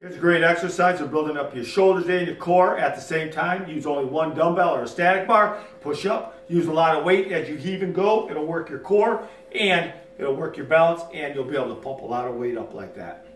It's a great exercise for building up your shoulders and your core at the same time. Use only one dumbbell or a static bar. Push up. Use a lot of weight as you heave and go. It'll work your core and it'll work your balance and you'll be able to pump a lot of weight up like that.